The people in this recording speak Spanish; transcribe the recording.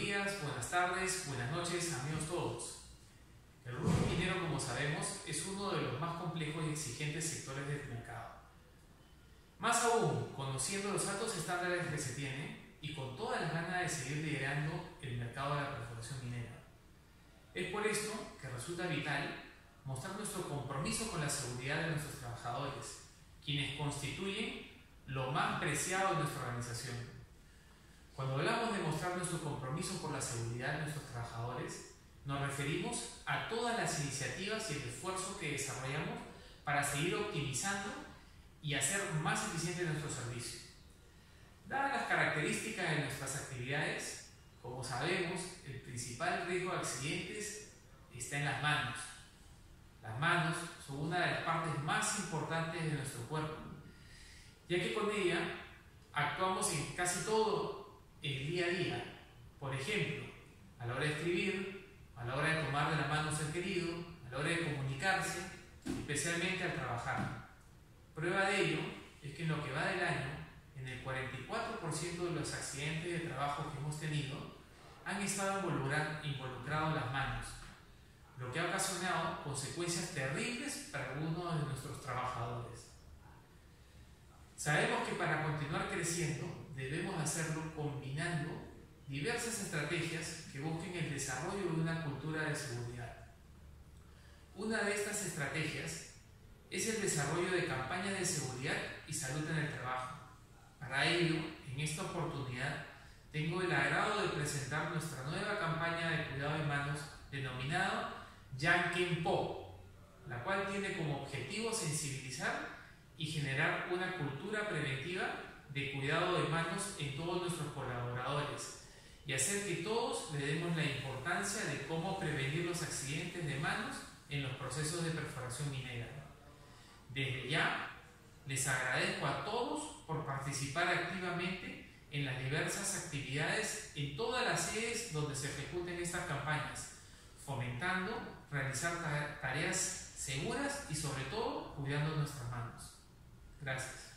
días, buenas tardes, buenas noches, amigos todos. El rubro minero, como sabemos, es uno de los más complejos y exigentes sectores del mercado. Más aún, conociendo los altos estándares que se tienen y con todas las ganas de seguir liderando el mercado de la perforación minera. Es por esto que resulta vital mostrar nuestro compromiso con la seguridad de nuestros trabajadores, quienes constituyen lo más preciado de nuestra organización cuando hablamos de mostrar nuestro compromiso por la seguridad de nuestros trabajadores, nos referimos a todas las iniciativas y el esfuerzo que desarrollamos para seguir optimizando y hacer más eficiente nuestro servicio. Dadas las características de nuestras actividades, como sabemos, el principal riesgo de accidentes está en las manos. Las manos son una de las partes más importantes de nuestro cuerpo, ya que con ella actuamos en casi todo el día a día. Por ejemplo, a la hora de escribir, a la hora de tomar de la mano a ser querido, a la hora de comunicarse, especialmente al trabajar. Prueba de ello es que en lo que va del año, en el 44% de los accidentes de trabajo que hemos tenido, han estado involucrados las manos, lo que ha ocasionado consecuencias terribles para algunos de nuestros trabajadores. Sabemos que para continuar creciendo debemos hacerlo combinando diversas estrategias que busquen el desarrollo de una cultura de seguridad. Una de estas estrategias es el desarrollo de campañas de seguridad y salud en el trabajo. Para ello, en esta oportunidad, tengo el agrado de presentar nuestra nueva campaña de cuidado de manos denominada Yanken Po, la cual tiene como objetivo sensibilizar y generar una cultura preventiva de cuidado de manos en todos nuestros colaboradores y hacer que todos le demos la importancia de cómo prevenir los accidentes de manos en los procesos de perforación minera. Desde ya, les agradezco a todos por participar activamente en las diversas actividades en todas las sedes donde se ejecuten estas campañas, fomentando realizar tareas seguras y sobre todo cuidando nuestras manos. Gracias.